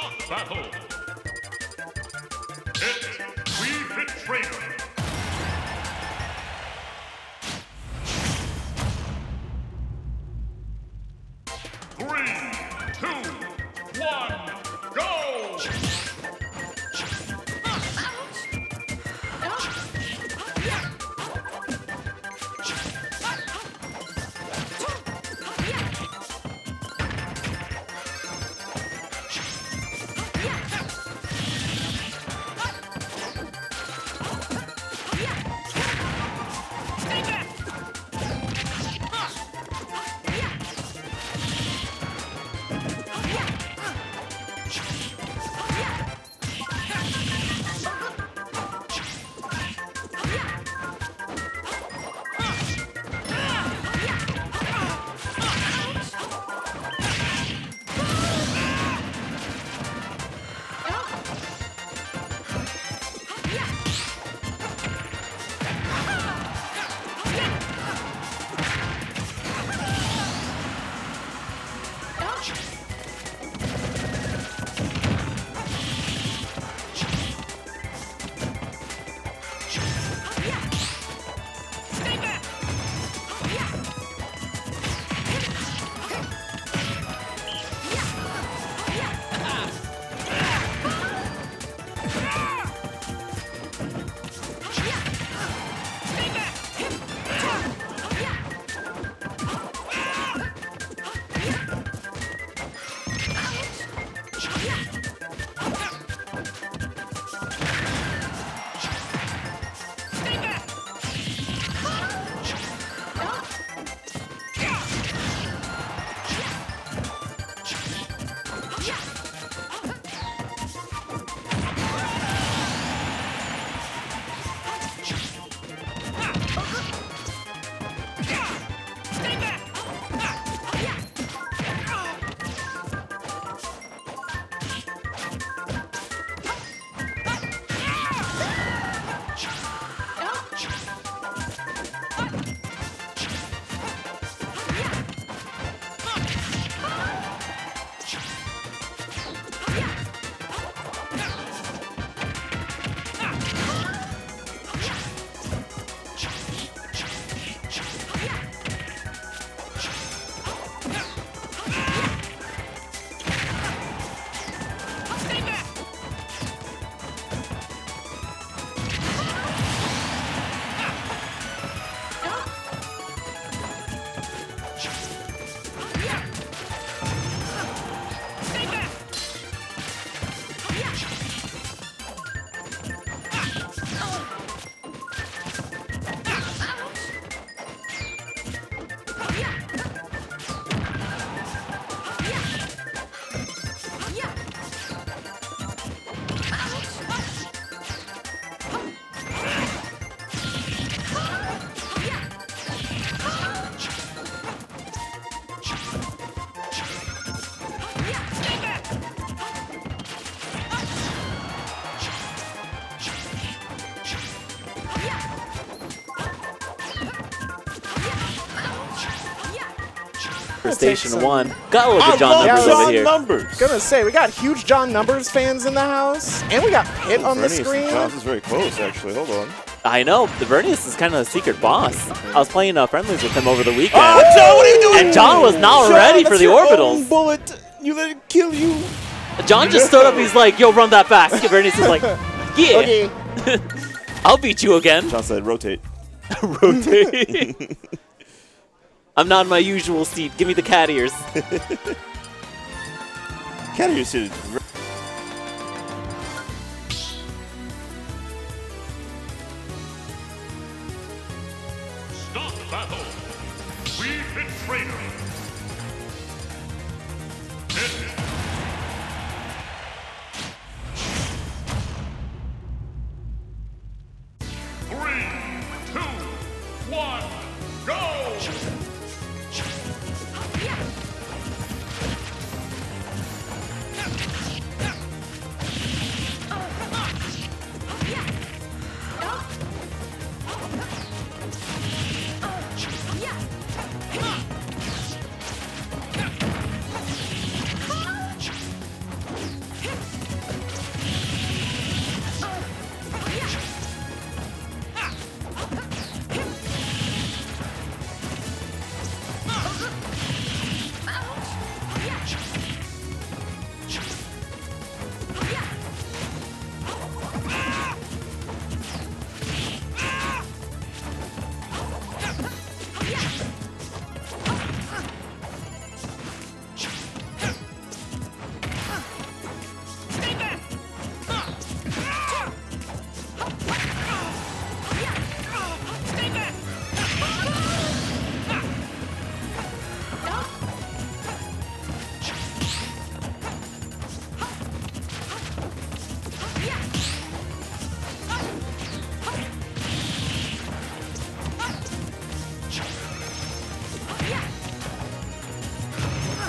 Stop battle! We trainer! For Gonna Station some- 1. Got a look at John Numbers Yeah, over here. Numbers. Gonna say, we got huge John Numbers fans in the house, and we got Pit on the Vernias and screen. Johns is very close, actually. Hold on. I know, the Vernias is kind of a secret boss. I was playing uh, friendlies with him over the weekend. Oh, John, what are you doing? And John was not John, ready for that's the your orbitals. own bullet. You let it kill you. John just stood up, he's like, yo, run that back. Vernias is like, yeah, Okay. I'll beat you again. John said, rotate. Rotate. I'm not in my usual seat. Give me the cat ears. Can't you see? Stop battle. We the traitor.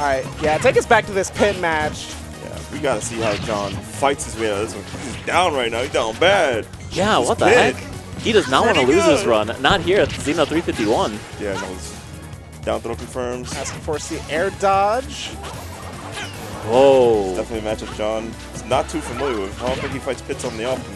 All right, yeah, take us back to this pin match. Yeah, we gotta see how John fights his way out of this one. He's down right now. He's down bad. Yeah, He's what the pit. heck? He does not want to lose this good. run. Not here at Xeno 351. Yeah, no, it's down throw confirms. Has for the air dodge. Whoa. Definitely a matchup John is not too familiar with. I don't think he fights pits on the often.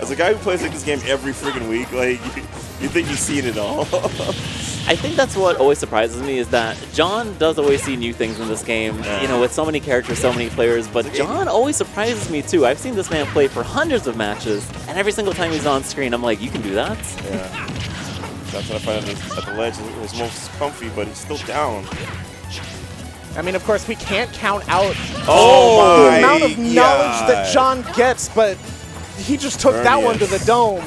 As a guy who plays like this game every friggin' week, like you, you think you've seen it all. I think that's what always surprises me is that John does always see new things in this game. You know, with so many characters, so many players. But John always surprises me too. I've seen this man play for hundreds of matches, and every single time he's on screen, I'm like, you can do that. yeah. That's what I find at the, at the ledge. It was most comfy, but he's still down. I mean, of course, we can't count out Oh the my amount of knowledge that John gets, but he just took that one to the dome.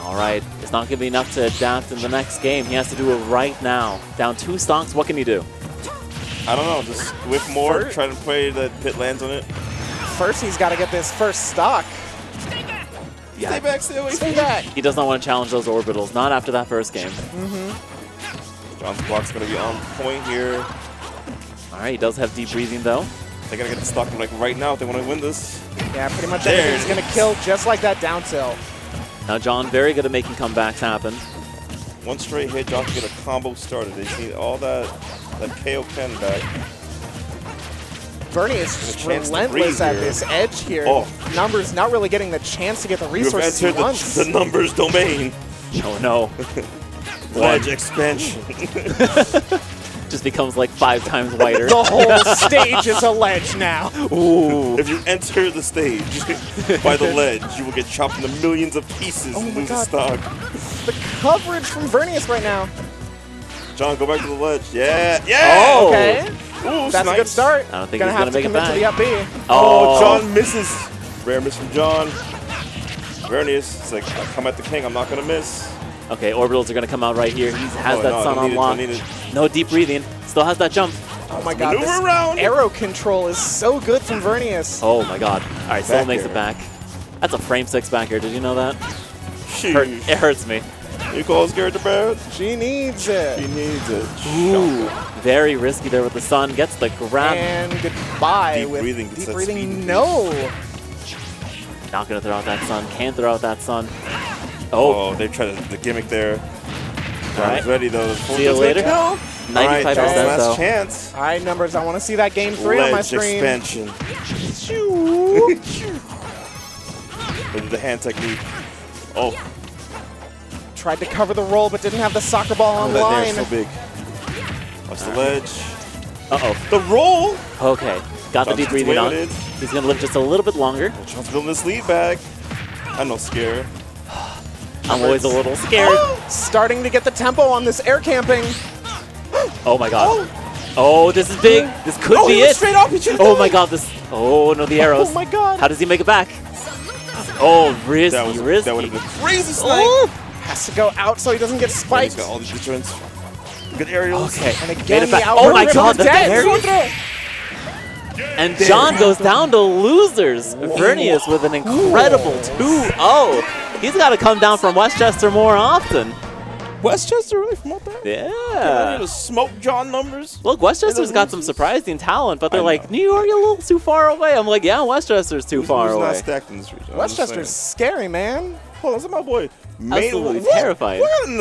All right, it's not going to be enough to adapt in the next game. He has to do it right now. Down two stocks, what can he do? I don't know, just whip more, First- try to play that pit lands on it. First, he's got to get this first stock. Stay back, stay away. Stay back. He does not want to challenge those orbitals, not after that first game. Mm-hmm. John's block's gonna be on point here. All right, he does have deep breathing though. They gotta get the stock like right now if they want to win this. Yeah, pretty much There everything's going to kill just like that down tilt. Now John, very good at making comebacks happen. One straight hit, John can get a combo started. They see all that that KO Ken back. Bernie is just chance relentless at this edge here. Oh. Numbers not really getting the chance to get the You have resources he entered wants. the, the numbers domain. Oh no, Ledge expansion. Just becomes like five times whiter. the whole stage is a ledge now. Ooh. if you enter the stage by the ledge, you will get chopped into millions of pieces Oh and my lose God. a stock. The coverage from Vernias right now. John, go back to the ledge. Yeah, yeah. Oh. Okay, Ooh, that's a good start. I don't think gonna he's have gonna to make it commit to the up back. B. Oh, Oh. John misses. Rare miss from John. Vernias, it's like, I come at the king, I'm not gonna miss. Okay, orbitals are gonna come out right here. He has Oh, that no, sun don't need it, unlocked. don't need it. No deep breathing. Still has that jump. Oh my god, Maneuver this around. arrow control is so good from Vernias. Oh my god. All right, still Back makes it back. That's a frame six back here. Did you know that? Hurt, it hurts me. You call Garrett the bad? She needs it. She needs it. Ooh, very risky there with the sun. Gets the grab. And goodbye Deep with breathing deep breathing. No. Not gonna throw out that sun. Can't throw out that sun. Oh, Oh, they tried the gimmick there. All right. John's ready though. See you later. count? All right, 95% John's last though. chance. All right, numbers. I want to see that game three on my Ledge screen. expansion. The hand technique. Oh, Tried to cover the roll, but didn't have the soccer ball on that line. so big. Watch the ledge. Uh-oh. The roll! Okay. Got the deep breathing on. He's going to live just a little bit longer. John's building this lead back. I know, scare. I'm always a little scared. Oh! Starting to get the tempo on this air camping. Oh my god. Oh, oh this is big. This could oh, be he it. straight up. He Oh done my god, this. Oh no, the oh arrows. Oh my god. How does he make it back? Oh, risky, That was risky. that would have been crazy snipe. Oh, has to go out so he doesn't get He's spiked. got all these returns. Good aerials. Okay, And again, the Oh my god, the ripple is parry. dead. And John goes down to losers. Vernias with an incredible 2-0. He's got to come down from Westchester more often. Westchester really from up there? Yeah. to smoke John numbers. Look, Westchester's got some surprising talent, but they're like, New York, you're a little too far away. I'm like, yeah, Westchester's too Who's- far who's not away. stacked in this region? I'm Westchester's scary, man. Hold on, that's my boy. Absolutely What? terrifying. What in the